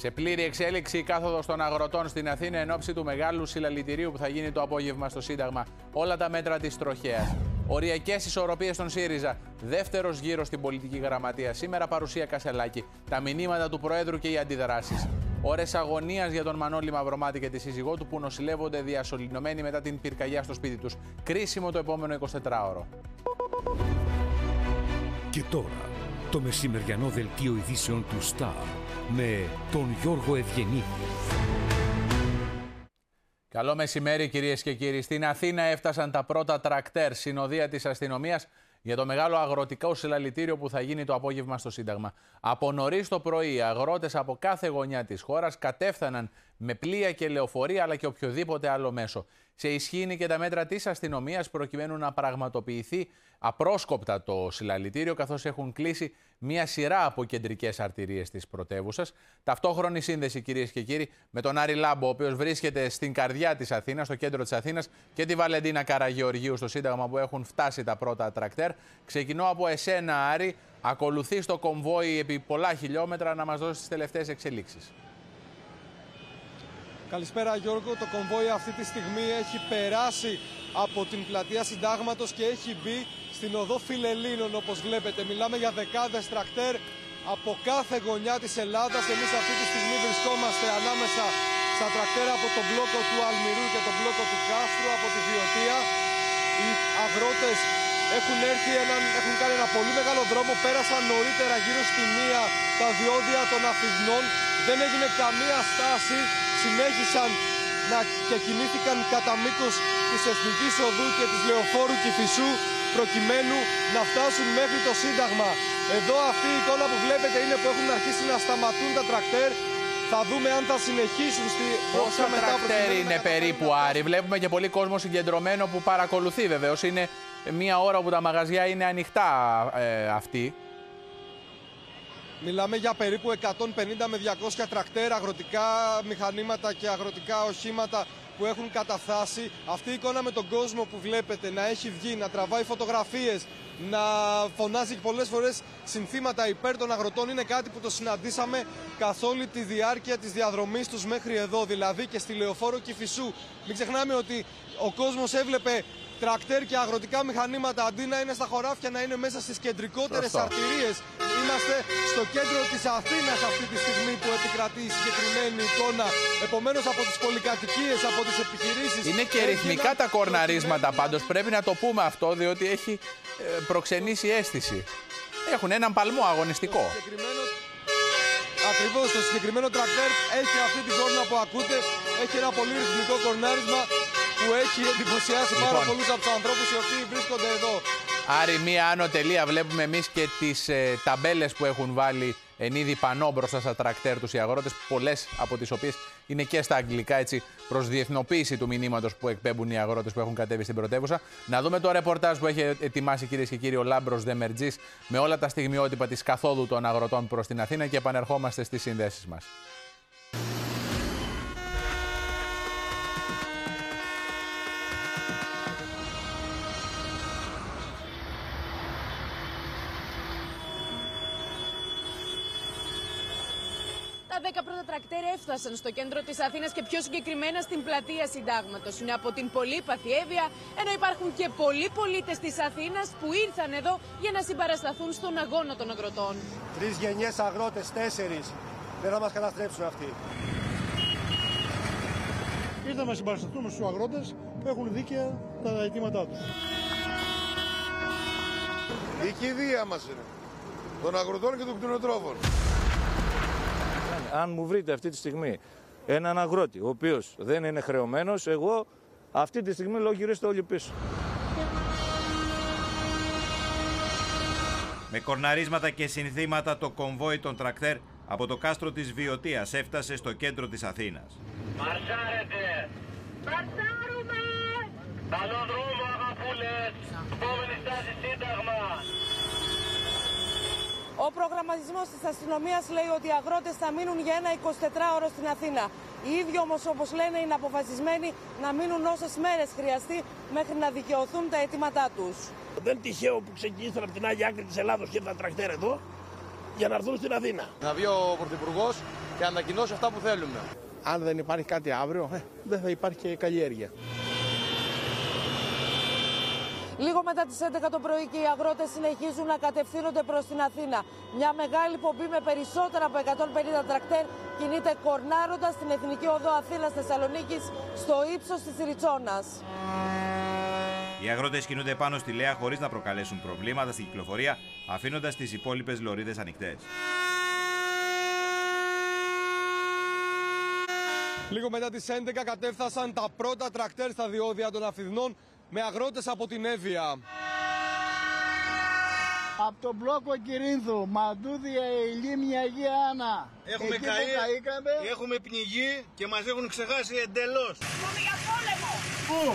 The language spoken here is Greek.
Σε πλήρη εξέλιξη η κάθοδος των αγροτών στην Αθήνα εν ώψη του μεγάλου συλλαλητηρίου που θα γίνει το απόγευμα στο Σύνταγμα. Όλα τα μέτρα της τροχέας. Οριακές ισορροπίες των ΣΥΡΙΖΑ. Δεύτερος γύρος στην πολιτική γραμματεία. Σήμερα παρουσία Κασελάκη. Τα μηνύματα του Προέδρου και οι αντιδράσεις. Ωρε αγωνίας για τον Μανώλη Μαυρομάτη και τη σύζυγό του που νοσηλεύονται διασωληνωμένοι μετά την πυρκαγιά στο σπίτι τους. Κρίσιμο το επόμενο 24ωρο. Και τώρα, το μεσημεριανό δελτίο ειδήσεων του ΣΤΑΡ με τον Γιώργο Ευγενίδη. Καλό μεσημέρι κυρίες και κύριοι. Στην Αθήνα έφτασαν τα πρώτα τρακτέρ συνοδεία της αστυνομίας για το μεγάλο αγροτικό συλλαλητήριο που θα γίνει το απόγευμα στο Σύνταγμα. Από νωρίς το πρωί, αγρότες από κάθε γωνιά της χώρας κατέφθαναν με πλοία και λεωφορεία αλλά και οποιοδήποτε άλλο μέσο. Σε ισχύ είναι και τα μέτρα της αστυνομίας προκειμένου να πραγματοποιηθεί απρόσκοπτα το συλλαλητήριο, καθώς έχουν κλείσει μία σειρά από κεντρικές αρτηρίες της πρωτεύουσας. Ταυτόχρονη σύνδεση, κυρίες και κύριοι, με τον Άρη Λάμπο, ο οποίος βρίσκεται στην καρδιά της Αθήνας, στο κέντρο της Αθήνας, και τη Βαλεντίνα Καραγεωργίου στο Σύνταγμα που έχουν φτάσει τα πρώτα τρακτέρ. Ξεκινώ από εσένα, Άρη. Ακολουθείς το κομβόι επί πολλά χιλιόμετρα να μας δώσεις τις τελευταίες εξελίξεις. Καλησπέρα Γιώργο. Το κομβόι αυτή τη στιγμή έχει περάσει από την πλατεία Συντάγματος και έχει μπει στην οδό Φιλελίνων όπως βλέπετε. Μιλάμε για δεκάδες τρακτέρ από κάθε γωνιά της Ελλάδας. Εμείς αυτή τη στιγμή βρισκόμαστε ανάμεσα στα τρακτέρ από τον μπλόκο του Αλμυρού και τον μπλόκο του Κάστρου από τη Βιωτία. Οι αγρότες έχουν έρθει, έναν, έχουν κάνει ένα πολύ μεγάλο δρόμο, πέρασαν νωρίτερα γύρω στη μία τα διόδια των Αθηνών. Δεν έγινε καμία στάση, συνέχισαν να και κινήθηκαν κατά μήκος της Εθνικής Οδού και της Λεωφόρου Κηφισού προκειμένου να φτάσουν μέχρι το Σύνταγμα. Εδώ αυτή η εικόνα που βλέπετε είναι που έχουν αρχίσει να σταματούν τα τρακτέρ. Θα δούμε αν θα συνεχίσουν στη Πόσα τρακτέρ είναι περίπου, Άρη; Βλέπουμε και πολύ κόσμο συγκεντρωμένο που παρακολουθεί βεβαίως. Είναι μία ώρα που τα μαγαζιά είναι ανοιχτά ε, αυτή. Μιλάμε για περίπου 150 με 200 τρακτέρ, αγροτικά μηχανήματα και αγροτικά οχήματα που έχουν καταφτάσει. Αυτή η εικόνα με τον κόσμο που βλέπετε να έχει βγει, να τραβάει φωτογραφίες, να φωνάζει πολλές φορές συνθήματα υπέρ των αγροτών είναι κάτι που το συναντήσαμε καθ' όλη τη διάρκεια της διαδρομής τους μέχρι εδώ, δηλαδή και στη Λεωφόρο Κηφισού. Μην ξεχνάμε ότι ο κόσμος έβλεπε τρακτέρ και αγροτικά μηχανήματα αντί να είναι στα χωράφια να είναι μέσα στις κεντρικότερες αρτηρίες. Είμαστε στο κέντρο της Αθήνας αυτή τη στιγμή που επικρατεί η συγκεκριμένη εικόνα. Επομένως από τις πολυκατοικίες, από τις επιχειρήσεις... Είναι και ρυθμικά τα κορναρίσματα πάντως, πρέπει να το πούμε αυτό, διότι έχει ε, προξενήσει αίσθηση. Έχουν έναν παλμό αγωνιστικό. Ακριβώς το συγκεκριμένο τρακτέρ έχει αυτή την κόρνα που ακούτε. Έχει ένα πολύ ρυθμικό κορνάρισμα που έχει εντυπωσιάσει πάρα Λοιπόν. πολλούς από τους ανθρώπους οι οποίοι βρίσκονται εδώ. Άρη, μία άνω τελεία. Βλέπουμε εμείς και τις ε, ταμπέλες που έχουν βάλει εν είδη πανό μπροστά στα τρακτέρ τους οι αγρότες. Πολλές από τις οποίες είναι και στα αγγλικά, έτσι, προς διεθνοποίηση του μηνύματος που εκπέμπουν οι αγρότες που έχουν κατέβει στην πρωτεύουσα. Να δούμε το ρεπορτάζ που έχει ετοιμάσει κυρίες και κύριοι ο Λάμπρος Δεμερτζής με όλα τα στιγμιότυπα της καθόδου των αγροτών προς την Αθήνα και επανερχόμαστε στις συνδέσεις μας. 10 πρώτα τρακτέρ έφτασαν στο κέντρο της Αθήνας και πιο συγκεκριμένα στην πλατεία Συντάγματος. Είναι από την πολύπαθη Εύβοια, ενώ υπάρχουν και πολλοί πολίτες της Αθήνας που ήρθαν εδώ για να συμπαρασταθούν στον αγώνα των αγροτών. Τρεις γενιές αγρότες, τέσσερις. Δεν θα μας καταστρέψουν αυτοί. Ήρθαμε να συμπαρασταθούμε στους αγρότες που έχουν δίκαια τα αιτήματά τους. Η κηδεία μας είναι. Των αγροτών και των κτηνοτρόφων. Αν μου βρείτε αυτή τη στιγμή έναν αγρότη ο οποίος δεν είναι χρεωμένος, εγώ αυτή τη στιγμή λέω γυρίστε όλοι πίσω. Με κορναρίσματα και συνθήματα το κομβόι των τρακτέρ από το κάστρο της Βιωτίας έφτασε στο κέντρο της Αθήνας. Μαρσάρετε! Μαρσάρουμε! Καλό δρόμο αγαπούλες! Επόμενη στάση Σύνταγμα! Ο προγραμματισμό της αστυνομίας λέει ότι οι αγρότες θα μείνουν για ένα 24ωρο στην Αθήνα. Οι ίδιοι όμως, όπως λένε, είναι αποφασισμένοι να μείνουν όσες μέρες χρειαστεί μέχρι να δικαιωθούν τα αιτήματά τους. Δεν είναι τυχαίο που ξεκινήσαν από την άλλη άκρη της Ελλάδος και ήρθαν τρακτέρ εδώ για να έρθουν στην Αθήνα. Να βγει ο Πρωθυπουργός και ανακοινώσει αυτά που θέλουμε. Αν δεν υπάρχει κάτι αύριο, ε, δεν θα υπάρχει και καλλιέργεια. Λίγο μετά τις 11 το πρωί και οι αγρότες συνεχίζουν να κατευθύνονται προς την Αθήνα. Μια μεγάλη πομπή με περισσότερα από 150 τρακτέρ κινείται κορνάροντας την Εθνική Οδό Αθήνας Θεσσαλονίκης στο ύψος της Ριτσόνας. Οι αγρότες κινούνται πάνω στη Λέα χωρίς να προκαλέσουν προβλήματα στην κυκλοφορία, αφήνοντας τις υπόλοιπες λωρίδες ανοιχτές. Λίγο μετά τις 11 κατέφθασαν τα πρώτα τρακτέρ στα διόδια των Αθηνών με αγρότες από την Εύβοια. Από τον μπλόκο Κυρίνθου, Μαντούδη, Λίμνη, Αγία Άννα. Έχουμε Εκεί καεί, που καήκαμε. έχουμε πνιγεί και μας έχουν ξεχάσει εντελώς. Πού;